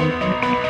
Música